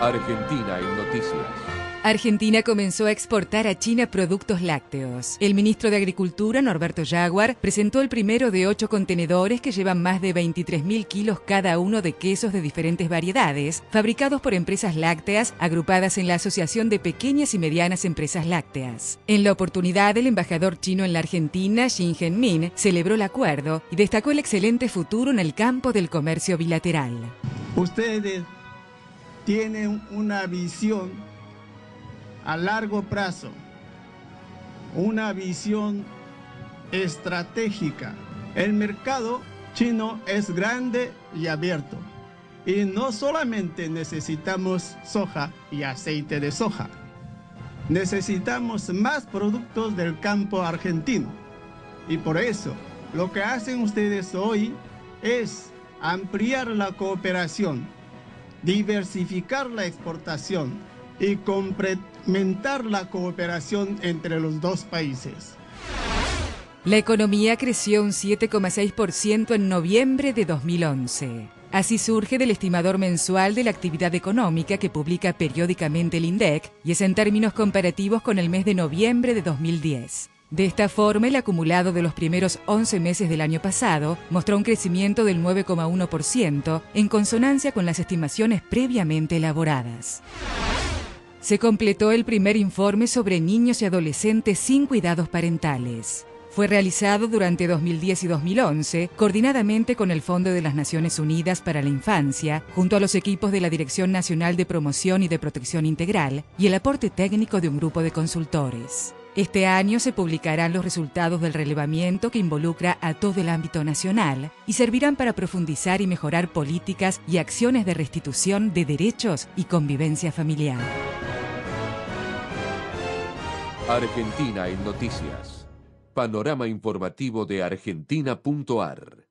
Argentina en noticias. Argentina comenzó a exportar a China productos lácteos. El ministro de Agricultura, Norberto Jaguar, presentó el primero de ocho contenedores que llevan más de 23.000 kilos cada uno de quesos de diferentes variedades, fabricados por empresas lácteas agrupadas en la Asociación de Pequeñas y Medianas Empresas Lácteas. En la oportunidad, el embajador chino en la Argentina, Xin Min, celebró el acuerdo y destacó el excelente futuro en el campo del comercio bilateral. Ustedes tienen una visión a largo plazo, una visión estratégica. El mercado chino es grande y abierto. Y no solamente necesitamos soja y aceite de soja, necesitamos más productos del campo argentino. Y por eso, lo que hacen ustedes hoy es ampliar la cooperación, diversificar la exportación y complementar la cooperación entre los dos países. La economía creció un 7,6% en noviembre de 2011. Así surge del estimador mensual de la actividad económica que publica periódicamente el INDEC y es en términos comparativos con el mes de noviembre de 2010. De esta forma, el acumulado de los primeros 11 meses del año pasado mostró un crecimiento del 9,1% en consonancia con las estimaciones previamente elaboradas se completó el primer informe sobre niños y adolescentes sin cuidados parentales. Fue realizado durante 2010 y 2011, coordinadamente con el Fondo de las Naciones Unidas para la Infancia, junto a los equipos de la Dirección Nacional de Promoción y de Protección Integral y el aporte técnico de un grupo de consultores. Este año se publicarán los resultados del relevamiento que involucra a todo el ámbito nacional y servirán para profundizar y mejorar políticas y acciones de restitución de derechos y convivencia familiar. Argentina en Noticias. Panorama informativo de argentina.ar.